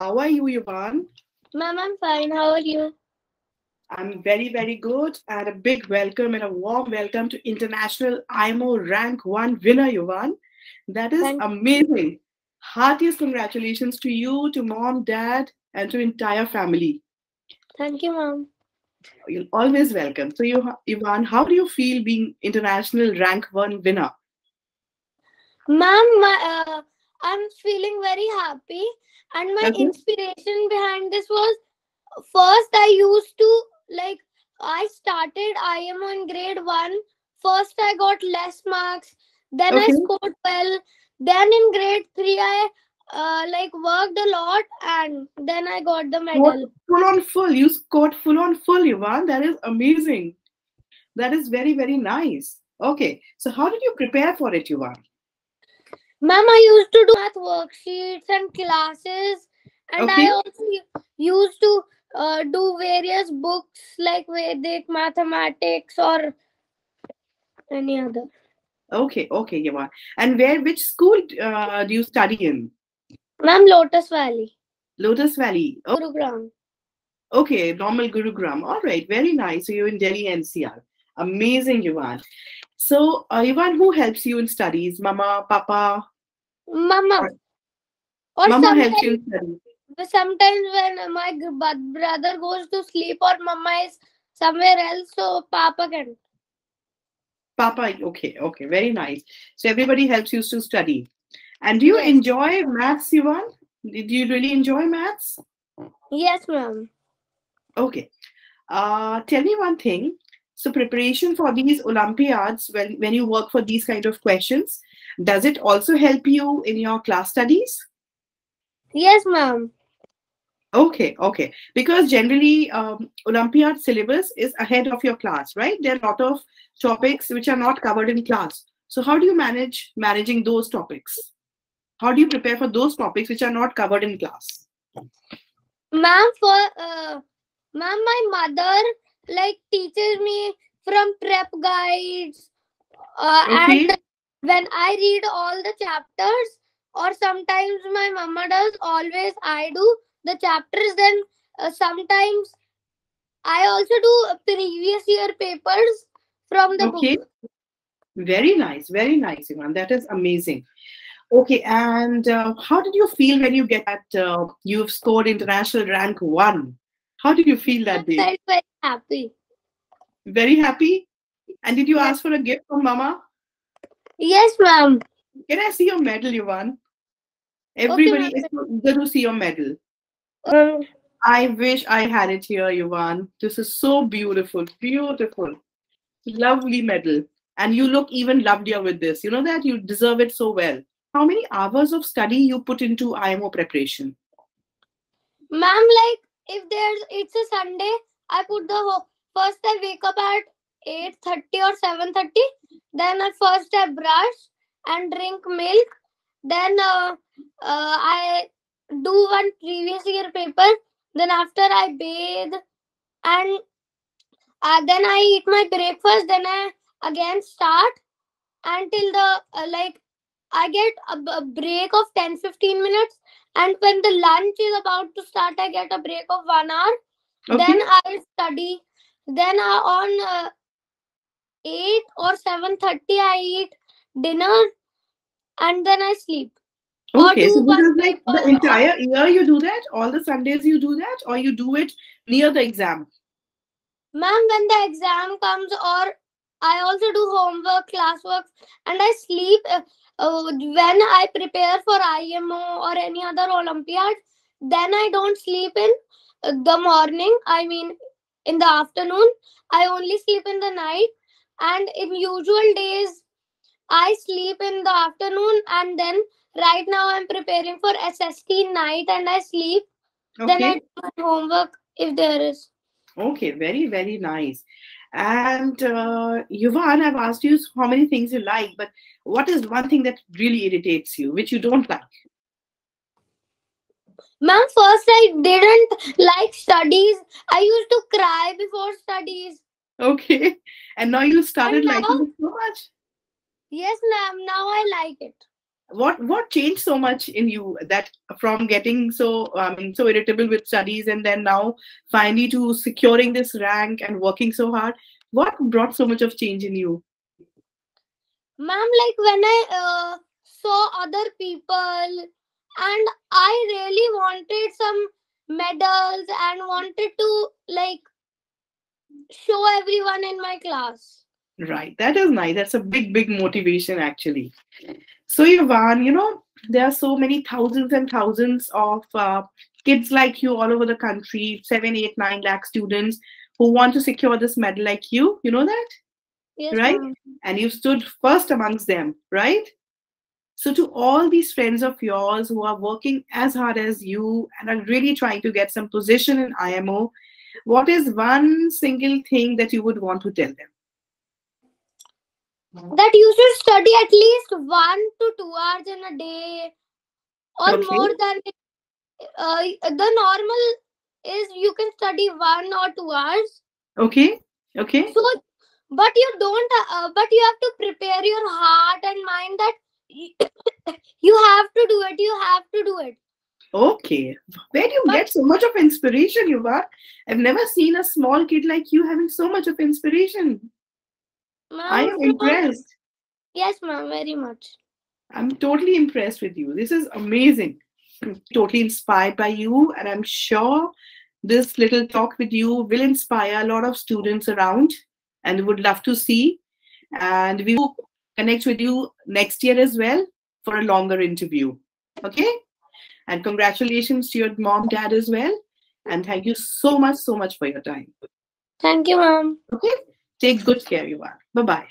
How are you, Yuvaan? Ma'am, I'm fine. How are you? I'm very, very good. And a big welcome and a warm welcome to International IMO Rank 1 winner, Yuvaan. That is Thank- amazing. Heartiest congratulations to you, to mom, dad, and to entire family. Thank you, mom. You're always welcome. So, you, Ivan, how do you feel being international rank one winner? Ma'am, my, uh, I'm feeling very happy. And my Okay. inspiration behind this was first, I used to, like, I started I am in grade one. First, I got less marks. Then I scored well. Then in grade three, I uh, like worked a lot and then I got the medal. Full on full. You scored full on full, Yuvaan. That is amazing. That is very, very nice. Okay. So, how did you prepare for it, Yuvaan? Ma'am, I used to do math worksheets and classes, and Okay. I also used to uh, do various books like Vedic mathematics or any other. Okay, okay, Yuvaan. And where, which school uh, do you study in? Ma'am, Lotus Valley, Lotus Valley. Oh, Gurugram. okay, normal Gurugram. All right, very nice. So you're in Delhi NCR. Amazing, Yuvaan. So, uh, Yuvaan, who helps you in studies? Mama, Papa? Mama. Or Mama helps you in studies. sometimes when my brother goes to sleep or Mama is somewhere else, so Papa can. Papa, okay, okay, very nice. So everybody helps you to study. And do you Yes. enjoy maths, Yuvaan? Did you really enjoy maths? Yes, ma'am. Okay. Uh, tell me one thing. So preparation for these Olympiads, when, when you work for these kind of questions, does it also help you in your class studies? Yes, ma'am. Okay, okay. Because generally, um, Olympiad syllabus is ahead of your class, right? There are a lot of topics which are not covered in class. So how do you manage managing those topics? How do you prepare for those topics which are not covered in class? Ma'am, for uh, ma'am, my mother like teaches me from prep guides, uh, Okay. and when I read all the chapters, or sometimes my mama does. Always I do the chapters. Then uh, sometimes I also do previous year papers from the Okay. book. Very nice, very nice, Yuvaan. That is amazing. Okay, and uh, how did you feel when you get that uh, you've scored international rank one? How did you feel that day? felt very happy. Very happy? And did you ask for a gift from Mama? Yes, ma'am. Can I see your medal, Yuvaan? Everybody is so eager to see your medal. Um, I wish I had it here, Yuvaan. This is so beautiful, beautiful, lovely medal. And you look even lovelier with this. You know that you deserve it so well. How many hours of study you put into IMO preparation? Ma'am, like if there's it's a Sunday, I put the first I wake up at eight thirty or seven thirty. Then I first I brush and drink milk. Then uh, uh, I do one previous year paper. Then after I bathe and uh, then I eat my breakfast. Then I again start until the uh, like I get a break of 10 15 minutes and when the lunch is about to start i get a break of one hour Okay. then i study then I, on uh, 8 or 7.30 i eat dinner and then i sleep Okay, so this is like the entire year you do that? All the Sundays you do that? Or you do it near the exam? ma'am when the exam comes or i also do homework classwork and i sleep uh, when i prepare for imo or any other olympiad then i don't sleep in uh, the morning i mean in the afternoon. I only sleep in the night. And in usual days i sleep in the afternoon. And then right now i'm preparing for sst night and i sleep. Then i do my homework if there is. Okay, very, very nice. And uh, Yuvaan, I've asked you how many things you like, but what is one thing that really irritates you, which you don't like? Ma'am, first I didn't like studies. I used to cry before studies. Okay. And now you started now- liking it so much. Yes, ma'am. Now I like it. What what changed so much in you that from getting so I mean so irritable with studies and then now finally to securing this rank and working so hard? What brought so much of change in you? Ma'am, like when I uh, saw other people and I really wanted some medals and wanted to like show everyone in my class. Right. That is nice. That's a big, big motivation actually. So, Yuvaan, you know, there are so many thousands and thousands of uh, kids like you all over the country, seven, eight, nine lakh students who want to secure this medal like you. You know that? Yes, right? And you stood first amongst them, right? So, to all these friends of yours who are working as hard as you and are really trying to get some position in IMO, what is one single thing that you would want to tell them? That you should study at least one to two hours in a day or Okay. more than uh, the normal is you can study one or two hours. Okay, okay, So, but you don't, uh, but you have to prepare your heart and mind that you have to do it. You have to do it. okay. Where do you But- get so much of inspiration, Yuvaan? I've never seen a small kid like you having so much of inspiration. I am so- impressed. Yes, ma'am, very much. I'm totally impressed with you. This is amazing. I'm totally inspired by you, and I'm sure this little talk with you will inspire a lot of students around and would love to see. And we will connect with you next year as well for a longer interview. Okay? And congratulations to your mom, dad as well. And thank you so much, so much for your time. Thank you, ma'am. Okay? Take good care, you are. Bye bye.